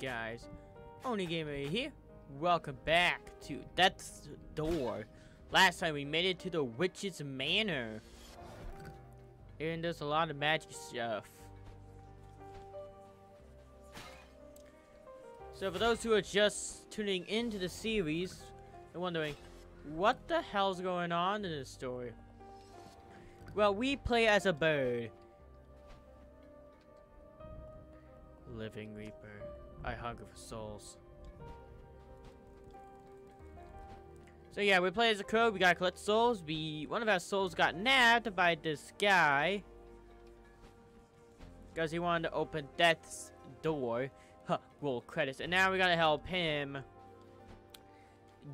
guys? OniGamer here. Welcome back to Death's Door. Last time we made it to the Witch's Manor. And there's a lot of magic stuff. So for those who are just tuning into the series and wondering, what the hell's going on in this story? Well, we play as a bird. Living Reaper, I hunger for souls. So yeah, we play as a crow, we gotta collect souls. We one of our souls got nabbed by this guy. Because he wanted to open death's door. Huh, roll credits. And now we gotta help him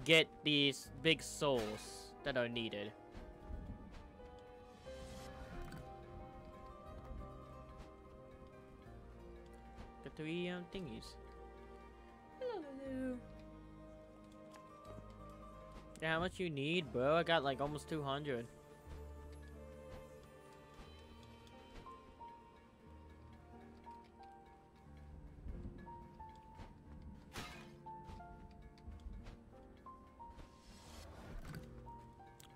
get these big souls that are needed. The three um, thingies. Yeah, how much you need, bro? I got like almost 200.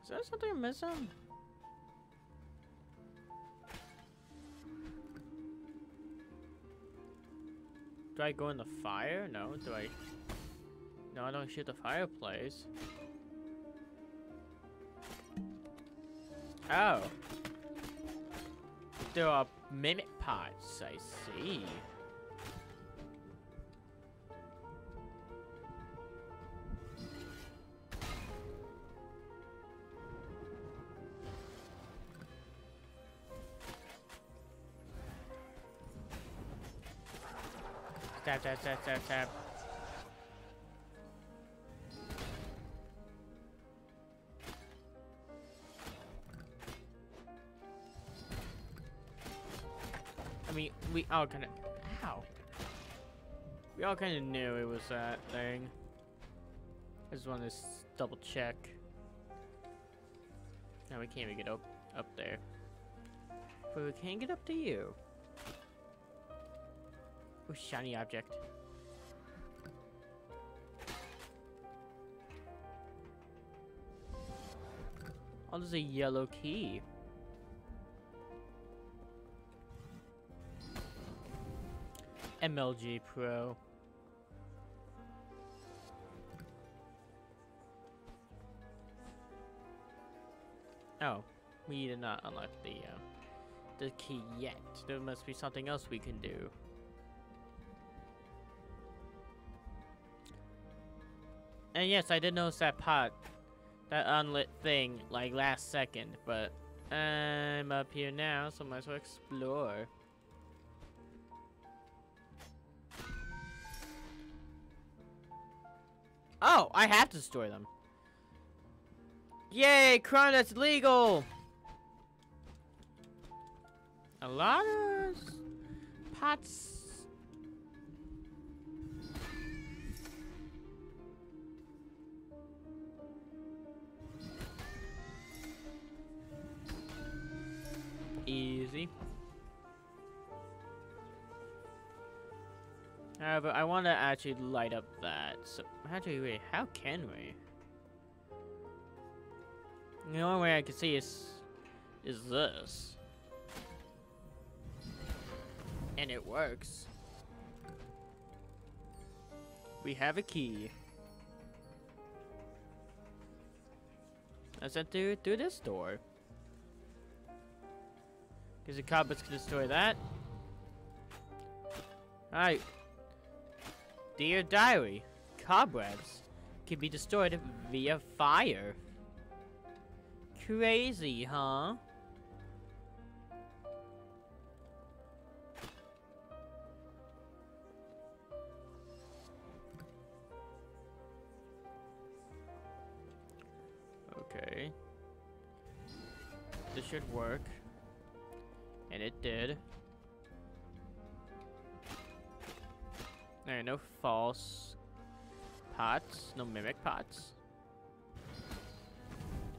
Is there something missing? Do I go in the fire? No. Do I? No, I don't shoot the fireplace. Oh. There are mimic parts, I see. Stab, stab, stab, stab, stab. We all kind of... Ow. We all kind of knew it was that thing. I just want to double check. Now we can't even get up, up there. But we can get up to you. Oh, shiny object. Oh, there's a yellow key. MLG Pro. Oh, we did not unlock the uh, the key yet. There must be something else we can do. And yes, I did notice that pot, that unlit thing, like last second, but I'm up here now, so might as well explore. Oh, I have to store them. Yay, crime that's legal! A lot of pots. Easy. But I want to actually light up that. So, actually, wait, how can we? The only way I can see is, is this. And it works. We have a key. Let's enter through this door. Because the cobwebs can destroy that. Alright. Dear Diary, cobwebs can be destroyed via fire. Crazy, huh? Okay. This should work. And it did. Are no false pots, no mimic pots.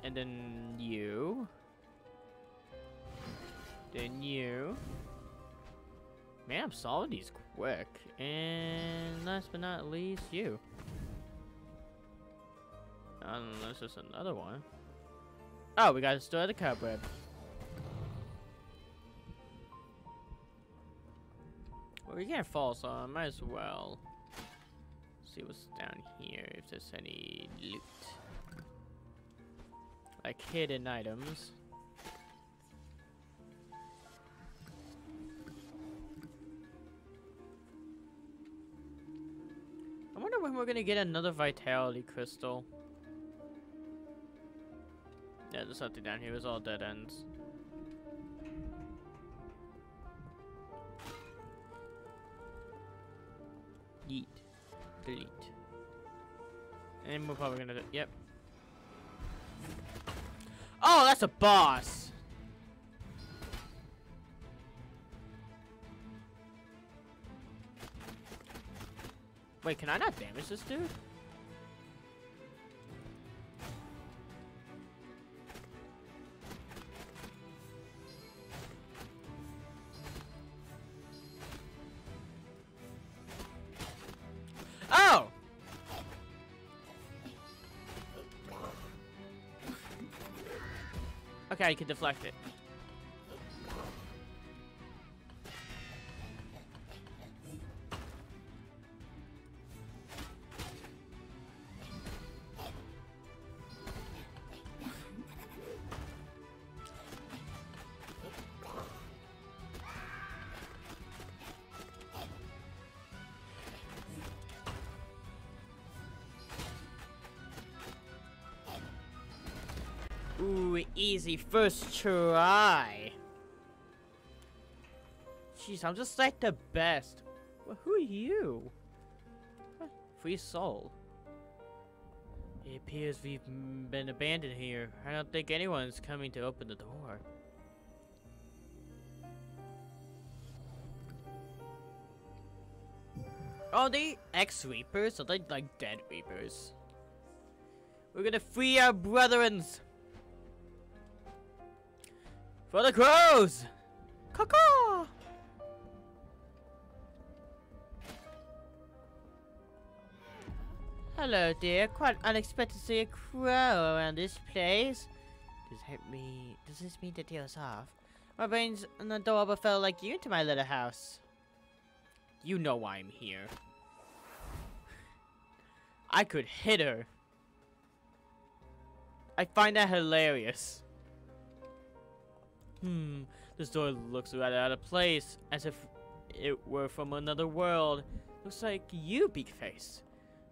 And then you. Then you. Man, I'm solving these quick. And last but not least, you. Unless there's another one. Oh, we gotta store the cobweb. We can't fall, so I might as well see what's down here, if there's any loot. Like hidden items. I wonder when we're gonna get another vitality crystal. Yeah, there's nothing down here. It's all dead ends. Yeet. Delete. And we're probably gonna do- yep. Oh, that's a boss! Wait, can I not damage this dude? I could deflect it. Easy first try. Jeez, I'm just like the best. Well, who are you? Free soul. It appears we've been abandoned here. I don't think anyone's coming to open the door. Are they ex-reapers? Are they like dead reapers? We're gonna free our brethrens! For the crows! Caw Hello, dear. Quite unexpected to see a crow around this place. Does that mean? Does this mean the deal's off? My brain's an adorable fellow like you into my little house. You know why I'm here. I could hit her. I find that hilarious. Hmm, this door looks rather out of place, as if it were from another world. Looks like you, Big Face.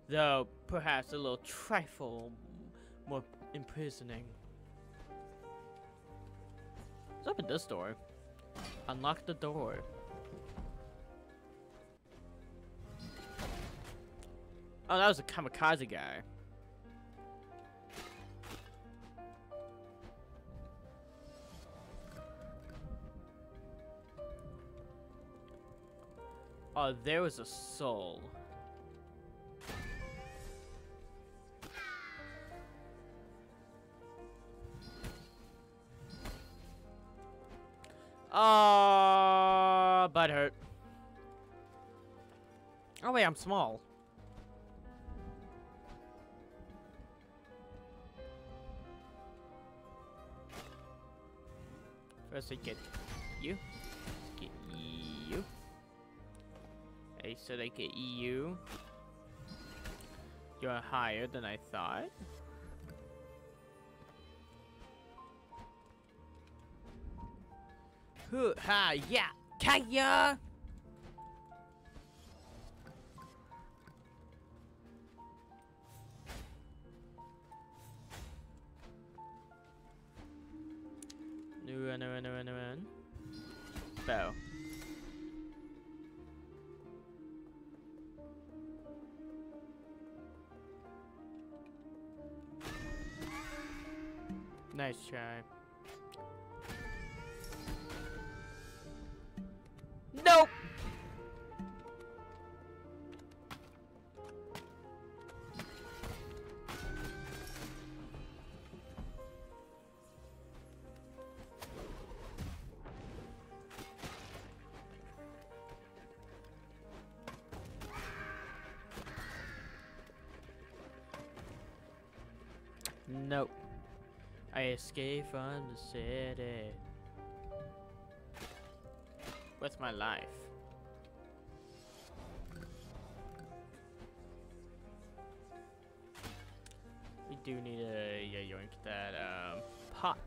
Though, perhaps a little trifle more imprisoning. Let's open this door. Unlock the door. Oh, that was a kamikaze guy. Oh, there was a soul. Oh, butt hurt. Oh wait, I'm small. First I get you. So they get you. You're higher than I thought. Hoo ha yeah, kaya. I escaped from the city. With my life. We do need to yeah, yoink that um, pot.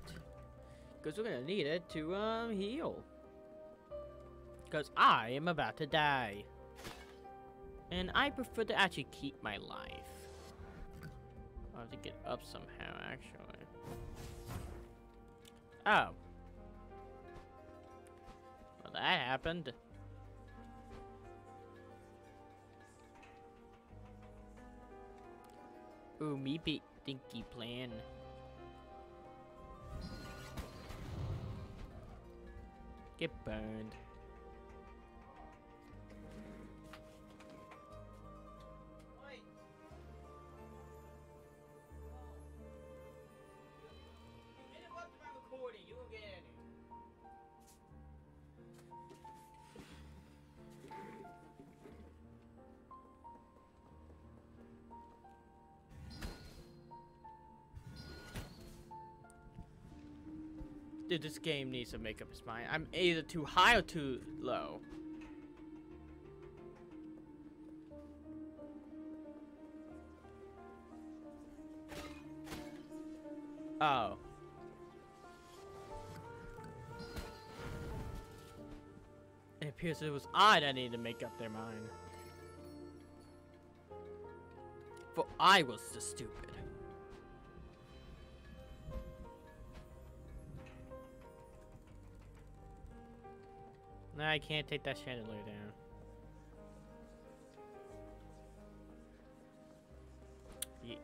Because we're gonna need it to um, heal. Because I am about to die. And I prefer to actually keep my life. I have to get up somehow, actually. Oh. Well, that happened. Ooh, me beat Dinky plan. Get burned. Dude, this game needs to make up its mind. I'm either too high or too low. Oh. It appears it was I that needed to make up their mind. For I was the stupid. Nah, I can't take that chandelier down. Yeet.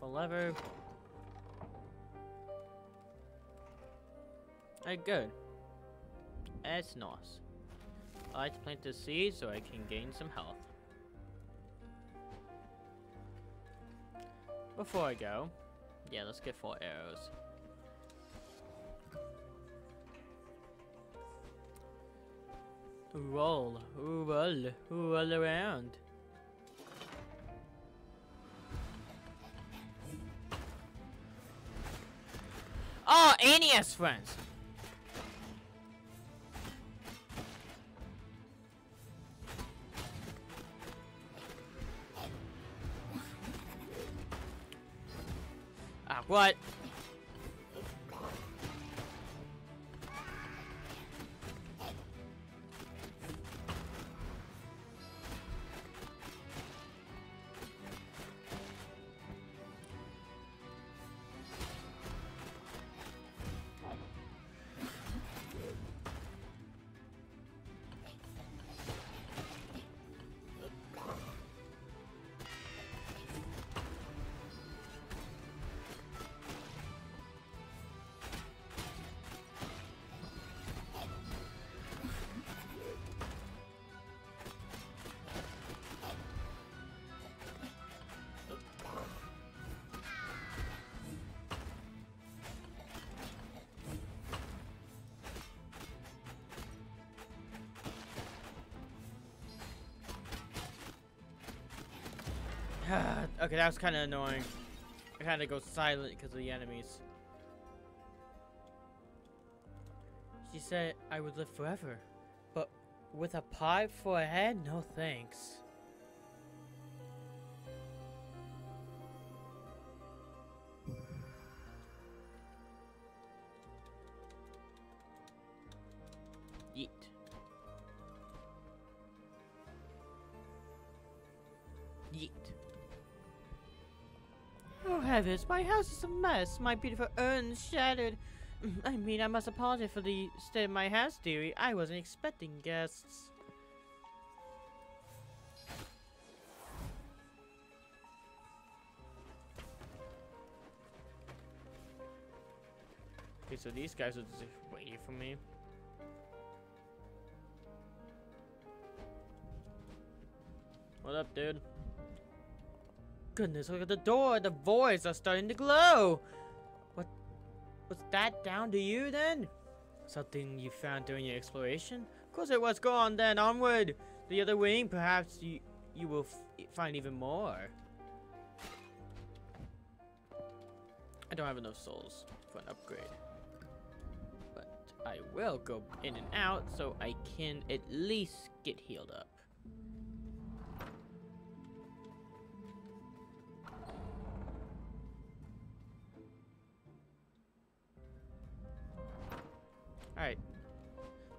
The Alright, good. That's nice. I like to plant the seed so I can gain some health. Before I go, yeah, let's get four arrows. Roll, roll, roll around. Oh, Annie has friends. What? Okay, that was kind of annoying. I had to go silent because of the enemies. She said I would live forever, but with a pipe for a head, no thanks. Yeet. My house is a mess. My beautiful urn shattered. Mm, I mean, I must apologize for the state of my house, dearie. I wasn't expecting guests. Okay, so these guys are just waiting for me. What up, dude? goodness, look at the door. The voids are starting to glow. What was that down to you then? Something you found during your exploration? Of course it was gone then, onward. The other wing, perhaps you, you will find even more. I don't have enough souls for an upgrade. But I will go in and out so I can at least get healed up.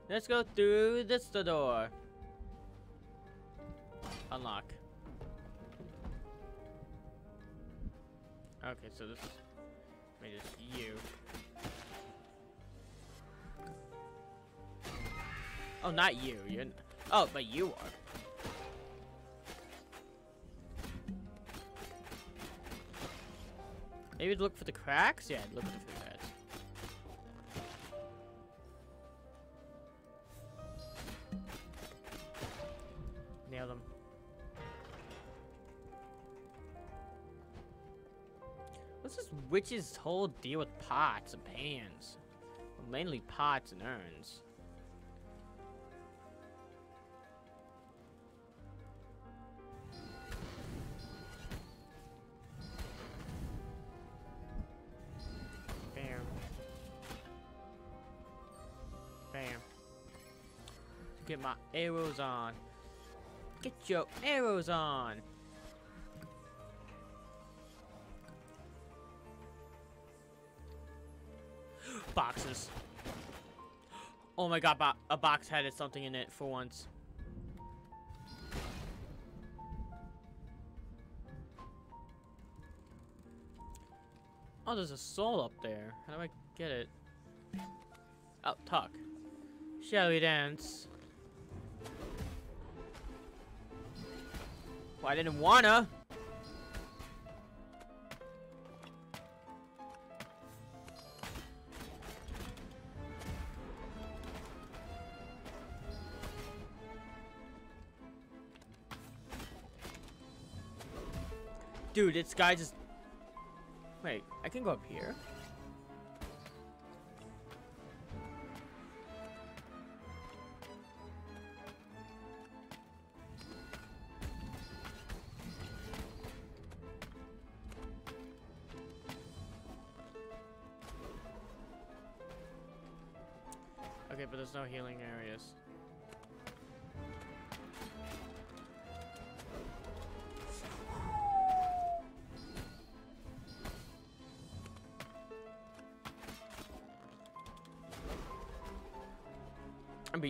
Let's go through this door. Unlock. Okay, so this is maybe it's you. Oh, not you. You're. Oh, but you are. Maybe look for the cracks. Yeah, look for the This whole deal with pots and pans? Mainly pots and urns. Bam. Bam. Get my arrows on. Get your arrows on. Boxes. Oh my god, bo a box had something in it for once. Oh, there's a soul up there. How do I get it? Oh, talk. Shall we dance? Well, I didn't wanna. Dude, this guy just... Wait, I can go up here?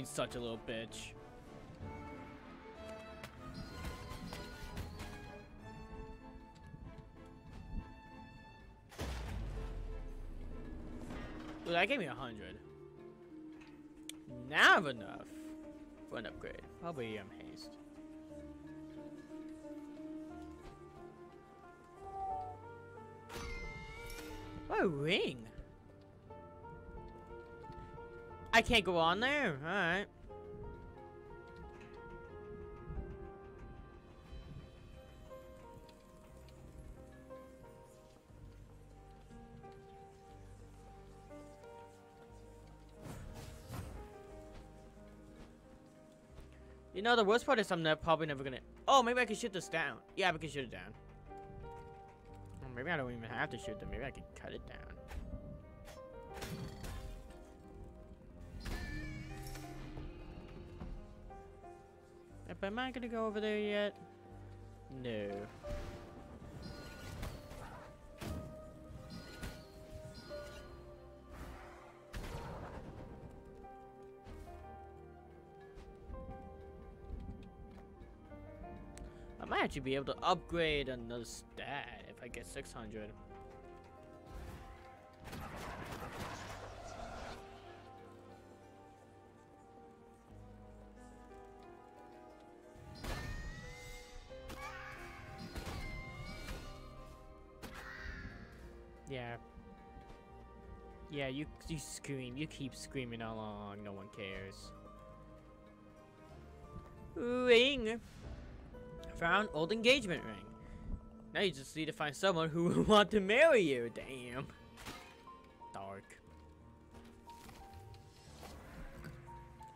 Being such a little bitch. Well, that gave me a hundred. Now I have enough for an upgrade. Probably um haste. Oh, a ring. I can't go on there? Alright. You know, the worst part is I'm probably never gonna... Oh, maybe I can shoot this down. Yeah, we can shoot it down. Or maybe I don't even have to shoot them. Maybe I can cut it down. Yep, am I gonna go over there yet? No. I might actually be able to upgrade another stat if I get 600. Yeah. Yeah, you you scream. You keep screaming all along. No one cares. Ring. Found old engagement ring. Now you just need to find someone who will want to marry you. Damn. Dark.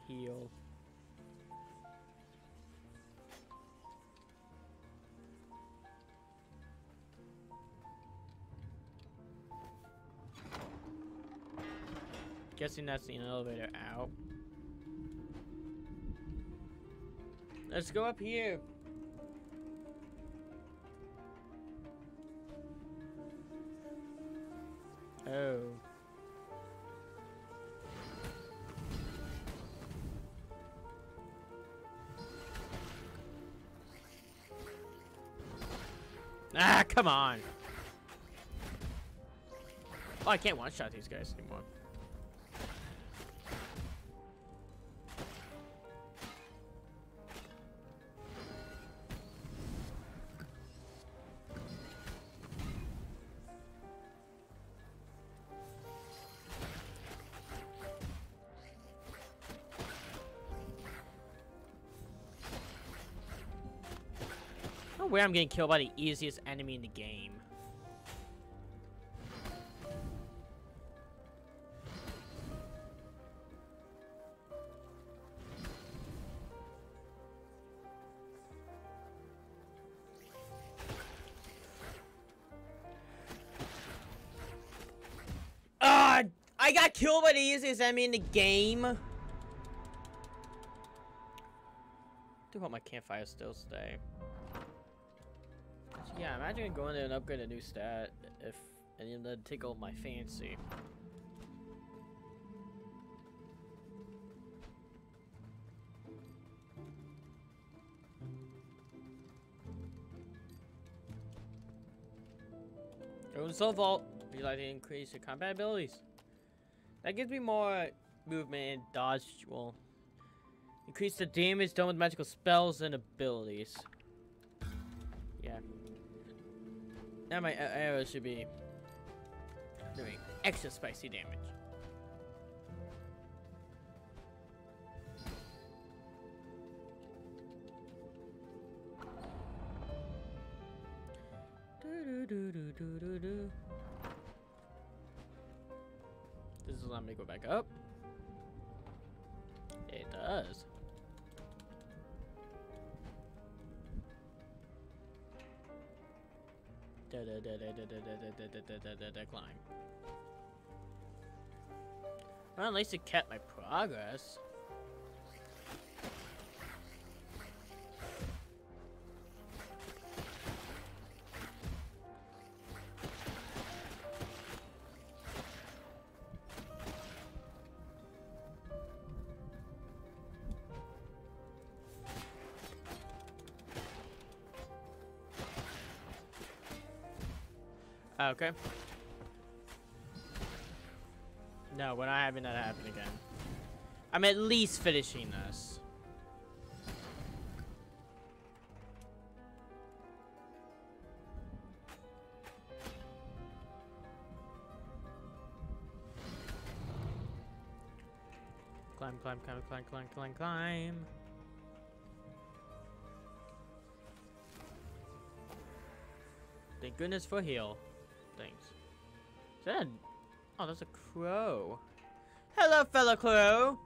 Heal. Guessing that's the elevator out. Let's go up here. Oh. Ah, come on. Oh, I can't one-shot these guys anymore. No way I'm getting killed by the easiest enemy in the game. Ah! I got killed by the easiest enemy in the game. do hope my campfire still stay. Yeah, imagine going there and upgrade a new stat if any of them tickle my fancy. Go Soul Vault. Would you like to increase your combat abilities? That gives me more movement and dodge. Well, increase the damage done with magical spells and abilities. Now my arrows should be doing extra spicy damage. Do, do, do, do, do, do. This is allow me to go back up. It does. Well, at least it kept my progress. Okay. No, we're not having that happen again. I'm at least finishing this. Climb, climb, climb, climb, climb, climb, climb. Thank goodness for heal things. Is that a... Oh, that's a crow. Hello, fellow crow!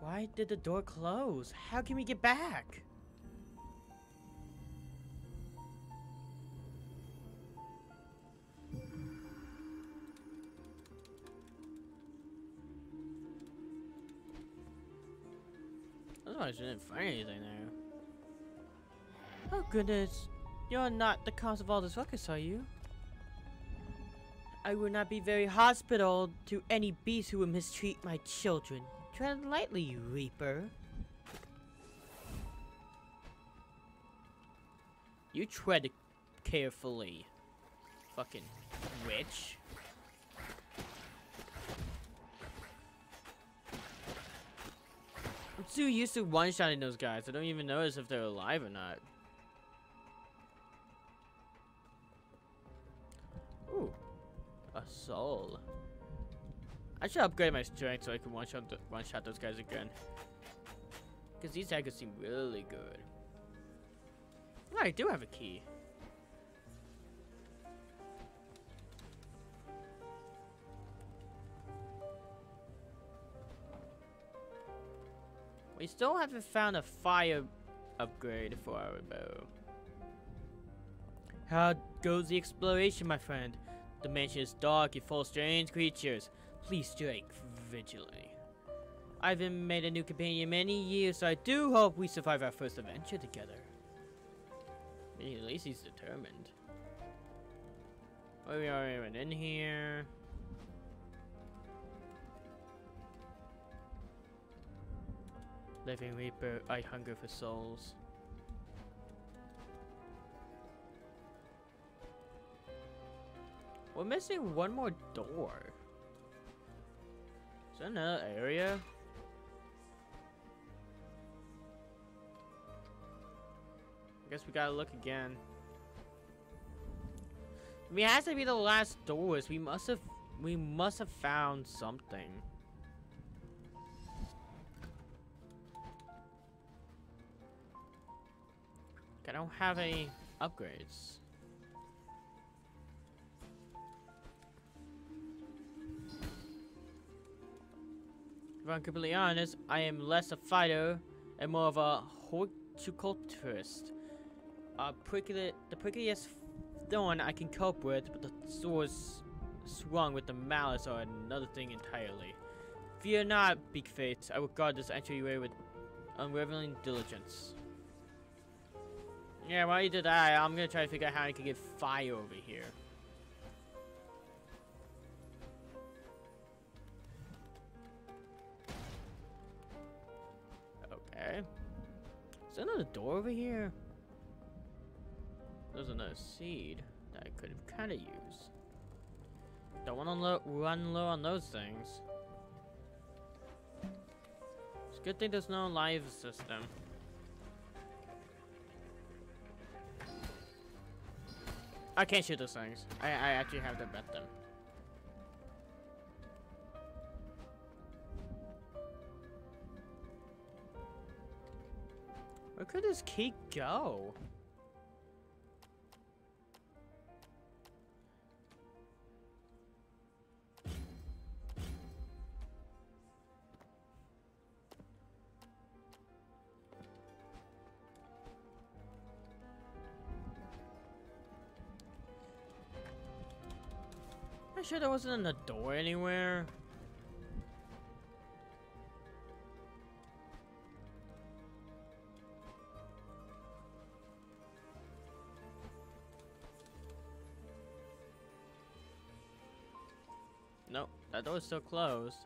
Why did the door close? How can we get back? I didn't find anything there. Oh goodness, you're not the cause of all this ruckus, are you? I will not be very hospitable to any beast who will mistreat my children. Tread lightly, you Reaper. You tread carefully. Fucking witch. I'm too used to one-shotting those guys. I don't even notice if they're alive or not. Soul. I should upgrade my strength so I can one shot one shot those guys again. Cause these daggers seem really good. I do have a key. We still haven't found a fire upgrade for our bow. How goes the exploration, my friend? The mansion is dark and full of strange creatures. Please strike vigilantly. I haven't made a new companion in many years, so I do hope we survive our first adventure together. Mean, at least he's determined. Oh, we are even in here. Living Reaper, I hunger for souls. We're missing one more door. Is that another area? I guess we gotta look again. I mean, it has to be the last doors. We must have, we must have found something. I don't have any upgrades. If I'm completely honest, I am less a fighter and more of a horticulturist. Uh, prickly, the prickliest thorn I can cope with, but the swords swung with the malice are another thing entirely. Fear not, big face. I will guard this entryway with unwavering diligence. Yeah, while you did that, I'm gonna try to figure out how I can get fire over here. Okay. Is there another door over here? There's another seed that I could have kind of used. Don't want to run low on those things. It's a good thing there's no live system. I can't shoot those things. I, I actually have to bet them. Where could this key go? I sure there wasn't a door anywhere? That door's still closed.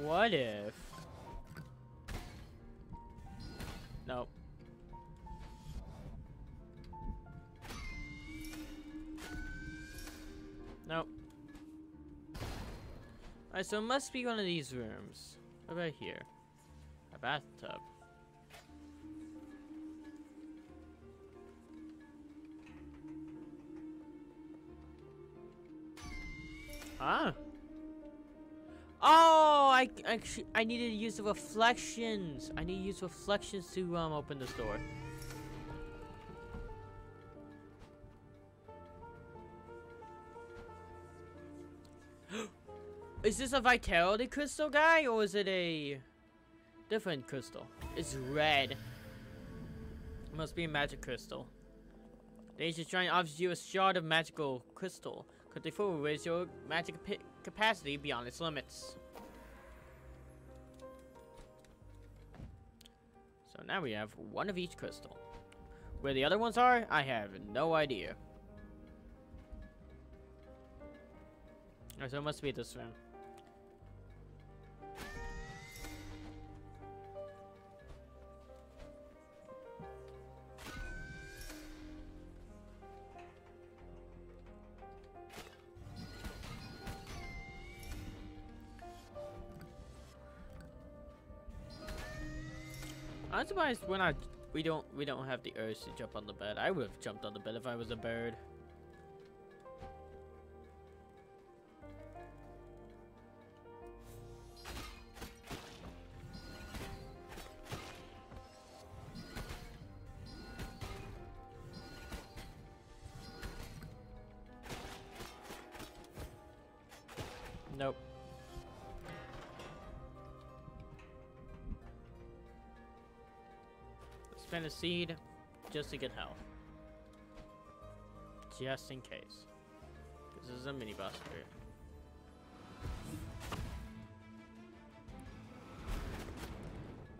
What if? Nope. Nope. Alright, so it must be one of these rooms. What about here? A bathtub. Huh? Oh, I actually I needed to use the reflections. I need to use reflections to um open this door. is this a vitality crystal guy or is it a different crystal? It's red. It Must be a magic crystal. The ancient shrine offers you a shard of magical crystal. Could they raise your magic capacity beyond its limits? So now we have one of each crystal. Where the other ones are, I have no idea. So it must be this room. Surprised we're we don't we don't have the urge to jump on the bed. I would have jumped on the bed if I was a bird. Seed just to get health. just in case. This is a mini boss.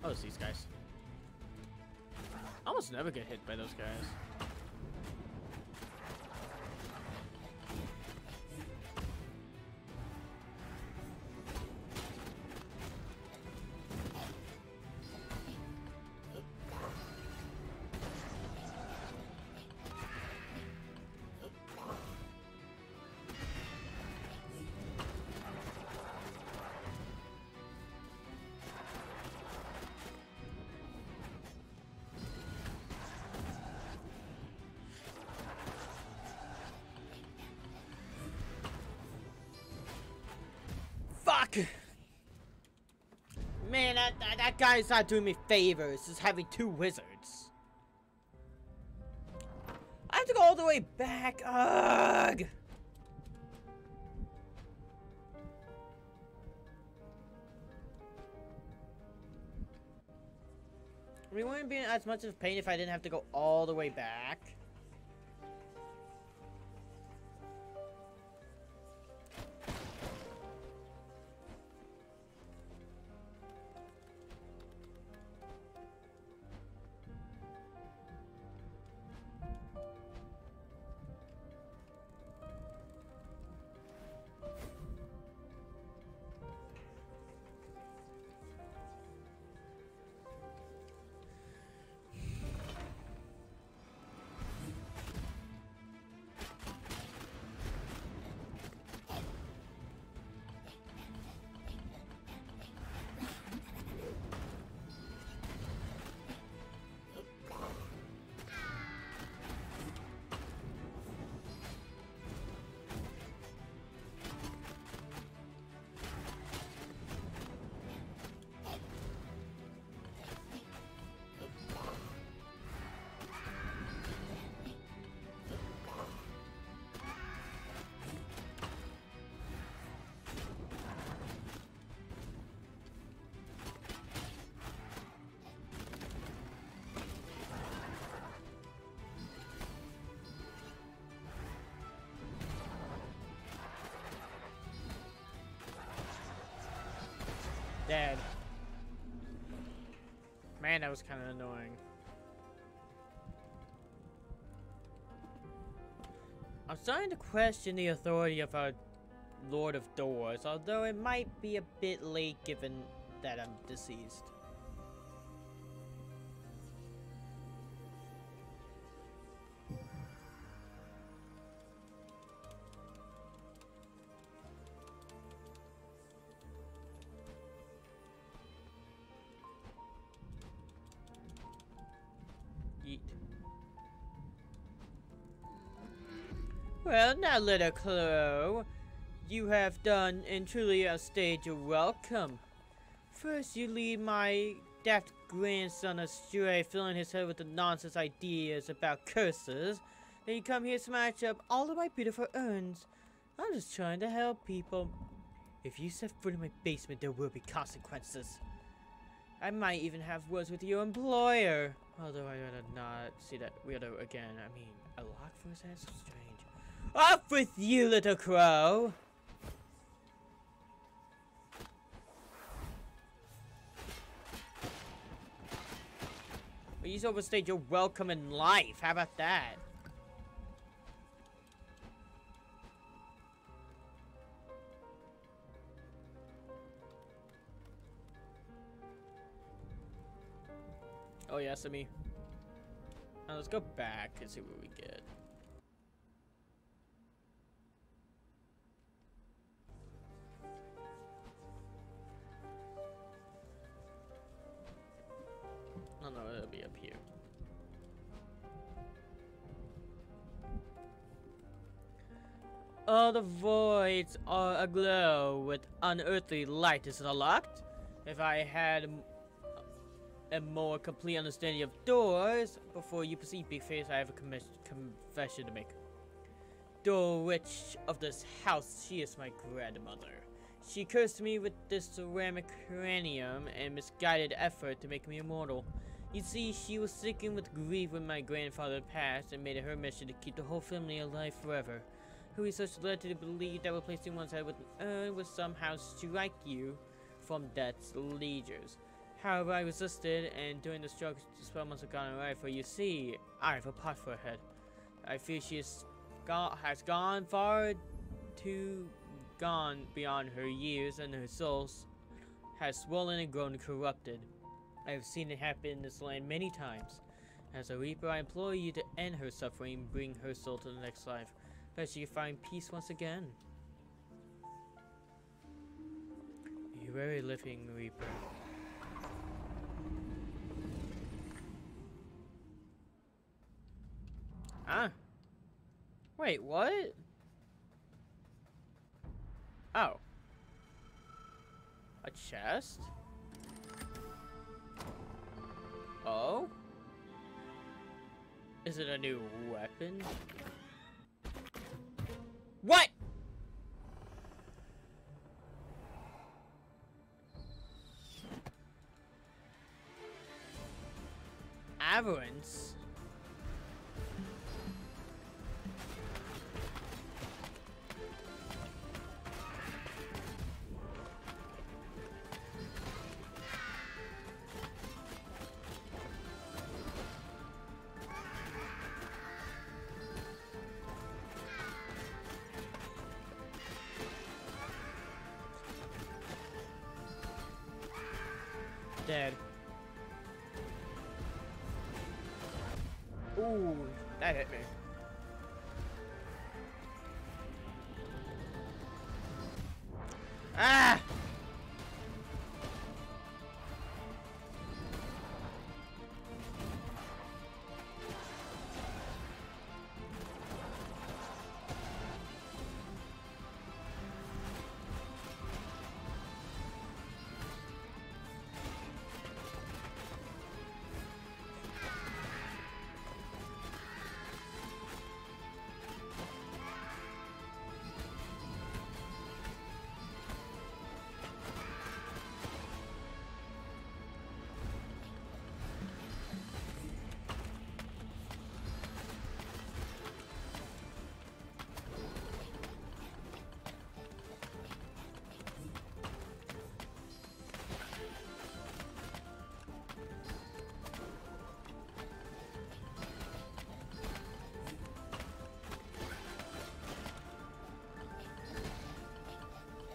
Oh, it's these guys. I almost never get hit by those guys. Fuck! Man, that, that, that guy's not doing me favors, just having two wizards. I have to go all the way back. Ugh! Mean, wouldn't be as much of pain if I didn't have to go all the way back. Dead. Man, that was kind of annoying. I'm starting to question the authority of our Lord of Doors, although it might be a bit late given that I'm deceased. Well, now, little Chloe, you have done and truly outstayed your welcome. First, you lead my daft grandson astray, filling his head with the nonsense ideas about curses. Then you come here to smash up all of my beautiful urns. I'm just trying to help people. If you set foot in my basement, there will be consequences. I might even have words with your employer. Although I rather not see that weirdo again. I mean, a lock for his head? So strange. Off with you, little crow! You overstayed your welcome in life. How about that? Oh, yeah, Simi. Now let's go back and see what we get. No, it'll be up here. All the voids are aglow with unearthly light. Is it unlocked? If I had a more complete understanding of doors, before you proceed, Big Face, I have a confession to make. Door witch of this house, she is my grandmother. She cursed me with this ceramic cranium and misguided effort to make me immortal. You see, she was stricken with grief when my grandfather passed and made it her mission to keep the whole family alive forever. Her research led to the belief that replacing one's head with an urn would somehow strike you from death's leaders. However, I resisted, and during the struggle, the spell must have gone away, for you see, I have a pot for her head. I fear she has gone, has gone far too gone beyond her years, and her soul has swollen and grown corrupted. I have seen it happen in this land many times. As a Reaper, I implore you to end her suffering and bring her soul to the next life, that she can find peace once again. You very living Reaper. Ah. Wait, what? Oh. A chest? Oh? Is it a new weapon? What? Dead. Ooh, that hit me.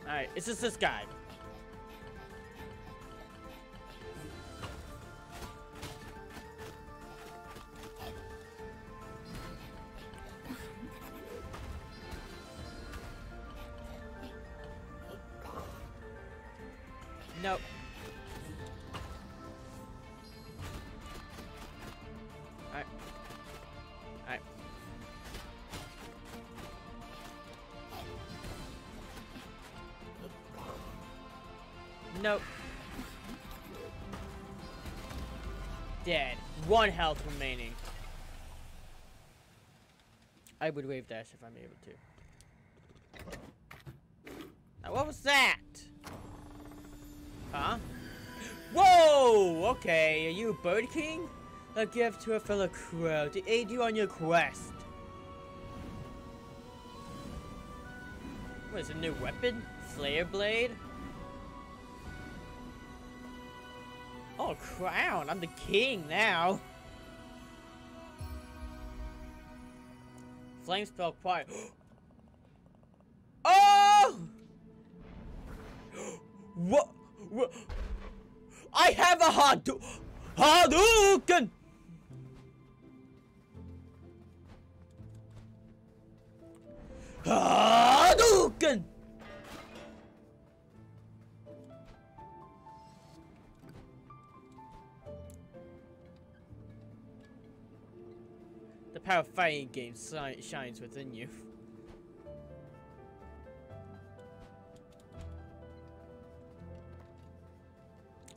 Alright, it's just this guy. One health remaining. I would wave dash if I'm able to. Now, what was that? Huh? Whoa! Okay, are you Bird King? A gift to a fellow crow to aid you on your quest. What is a new weapon? Flare Blade? Oh, crown! I'm the king now! Flame spell quiet. oh! what? what? I have a Hadou Hadouken! Hadouken! Power of fighting games shi- shines within you.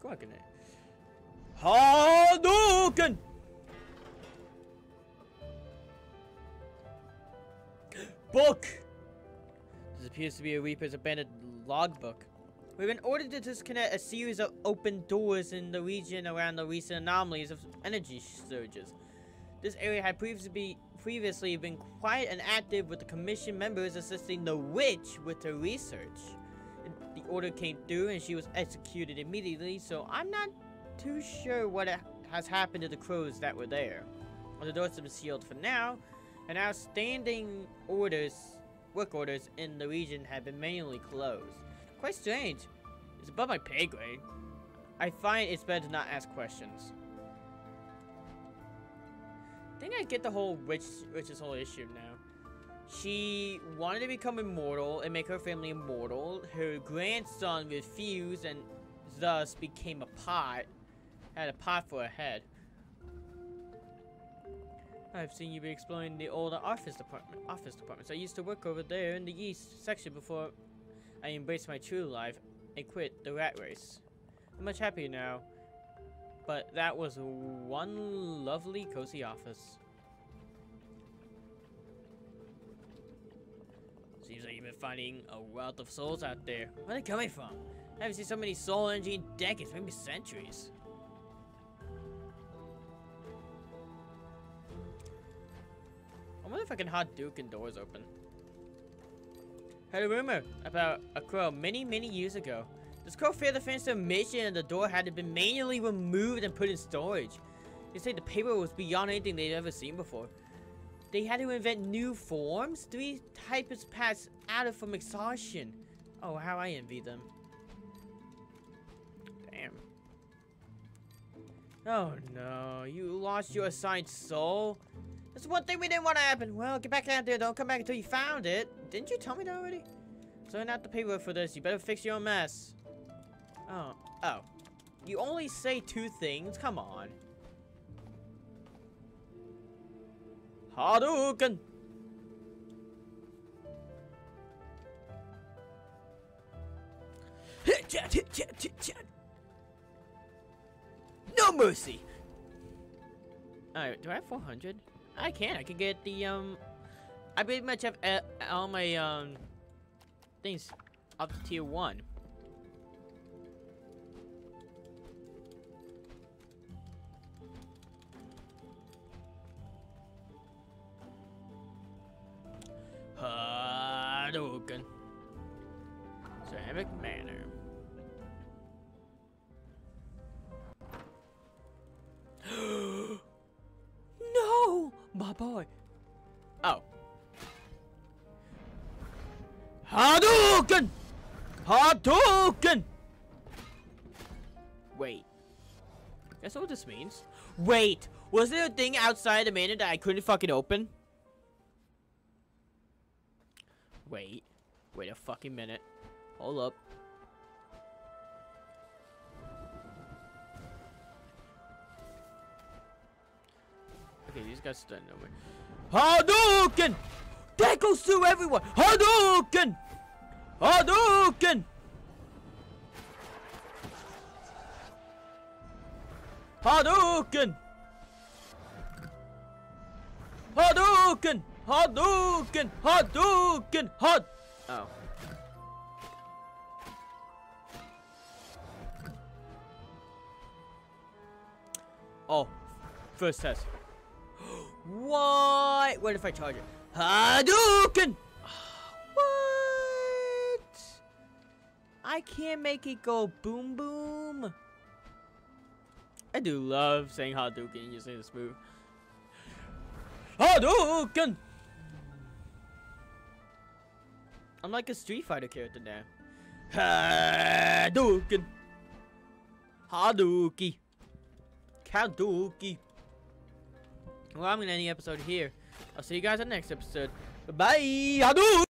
Quackene. Hadouken! Book! This appears to be a Reaper's abandoned logbook. We've been ordered to disconnect a series of open doors in the region around the recent anomalies of energy surges. This area had previously, previously been quiet and active with the commission members assisting the witch with her research. The order came through and she was executed immediately, so I'm not too sure what has happened to the crows that were there. The doors have been sealed for now, and outstanding orders, work orders in the region have been manually closed. Quite strange. It's above my pay grade. I find it's better to not ask questions. I think I get the whole witch, witch's whole issue now. She wanted to become immortal and make her family immortal. Her grandson refused and thus became a pot. Had a pot for a head. I've seen you be exploring the old office department. Office departments. I used to work over there in the east section before I embraced my true life and quit the rat race. I'm much happier now, but that was one lovely cozy office. Seems like you've been finding a wealth of souls out there. Where are they coming from? I haven't seen so many soul energy in decades, maybe centuries. I wonder if I can hot duke and doors open. Heard a rumor about a crow many, many years ago. This crow failed to finish the mission and the door had to be manually removed and put in storage. They say the paper was beyond anything they'd ever seen before. They had to invent new forms? Three typists passed out from exhaustion. Oh, how I envy them. Damn. Oh no, you lost your assigned soul? That's one thing we didn't want to happen. Well, get back out there. Don't come back until you found it. Didn't you tell me that already? So not the paperwork for this. You better fix your own mess. Oh. Oh. You only say two things? Come on. Hadouken! No mercy! Alright, do I have 400? I can. I can get the, um... I pretty much have uh, all my, um... Things up to tier 1. Hadouken. Ceramic Manor. no! My boy. Oh. Hadouken! Hadouken! Wait. Guess what this means? Wait! Was there a thing outside the manor that I couldn't fucking open? Wait. Wait a fucking minute. Hold up. Okay, these guys stand over. Hadouken! That goes through everyone! Hadouken! Hadouken! Hadouken! Hadouken! Hadouken! Hadouken! Had... Oh. Oh. First test. what? What if I charge it? Hadouken! what? I can't make it go boom boom. I do love saying Hadouken using this move. Hadouken! I'm like a Street Fighter character now. Hadouken! Hadouki! Hadouki! Well, I'm gonna end the episode here. I'll see you guys in the next episode. Bye! Hadouken!